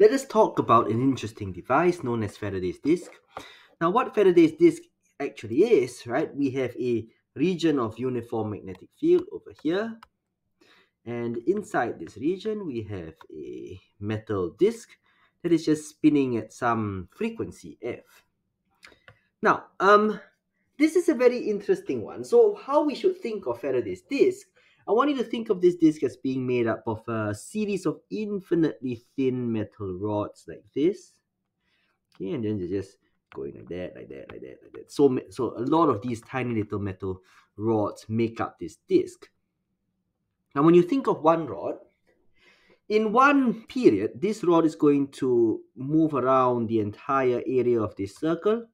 let us talk about an interesting device known as Faraday's disk. Now, what Faraday's disk actually is, right? We have a region of uniform magnetic field over here. And inside this region, we have a metal disk that is just spinning at some frequency f. Now, um, this is a very interesting one. So how we should think of Faraday's disk, I want you to think of this disk as being made up of a series of infinitely thin metal rods like this. Okay, and then you're just going like that, like that, like that, like that. So, so a lot of these tiny little metal rods make up this disk. Now, when you think of one rod, in one period, this rod is going to move around the entire area of this circle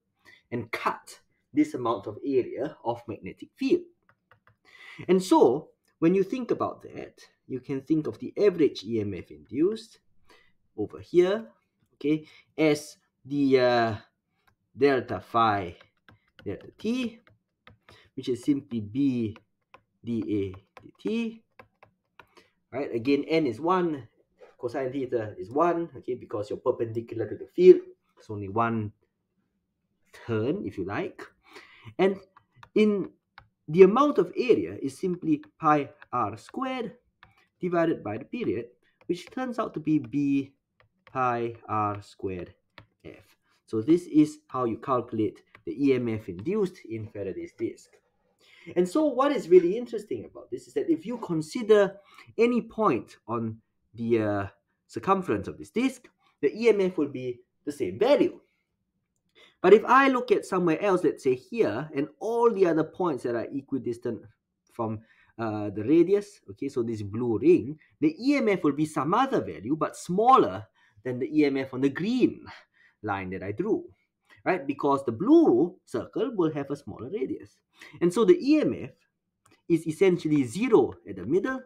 and cut this amount of area of magnetic field. And so, when you think about that, you can think of the average EMF induced over here, okay, as the uh, delta phi delta t, which is simply b dA dt. Right, again, n is 1, cosine theta is 1, okay, because you're perpendicular to the field. It's only one turn, if you like. And in the amount of area is simply pi r squared divided by the period, which turns out to be b pi r squared f. So this is how you calculate the EMF induced in Faraday's disk. And so what is really interesting about this is that if you consider any point on the uh, circumference of this disk, the EMF will be the same value. But if I look at somewhere else, let's say here, and all the other points that are equidistant from uh, the radius, okay, so this blue ring, the EMF will be some other value, but smaller than the EMF on the green line that I drew, right? Because the blue circle will have a smaller radius. And so the EMF is essentially zero at the middle,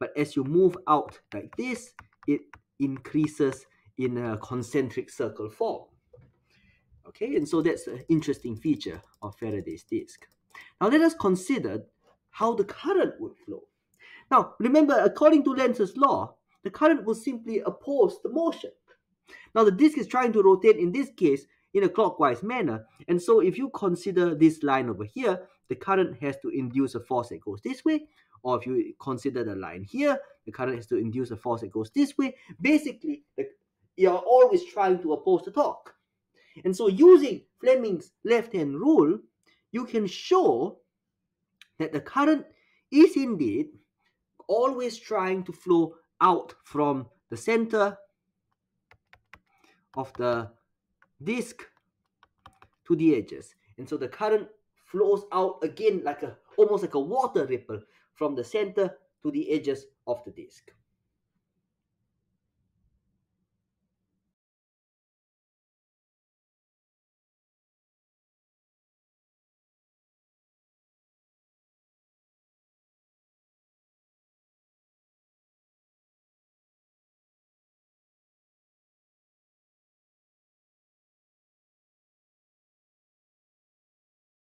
but as you move out like this, it increases in a concentric circle form. Okay, and so that's an interesting feature of Faraday's disk. Now let us consider how the current would flow. Now remember, according to Lenz's law, the current will simply oppose the motion. Now the disk is trying to rotate in this case in a clockwise manner. And so if you consider this line over here, the current has to induce a force that goes this way. Or if you consider the line here, the current has to induce a force that goes this way. Basically, you're always trying to oppose the torque. And so using Fleming's left-hand rule, you can show that the current is indeed always trying to flow out from the center of the disk to the edges. And so the current flows out again like a almost like a water ripple from the center to the edges of the disk.